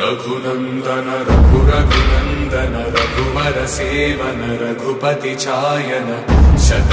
रघुनन्दन रघुरघुनन्दन रघुपति चायन शत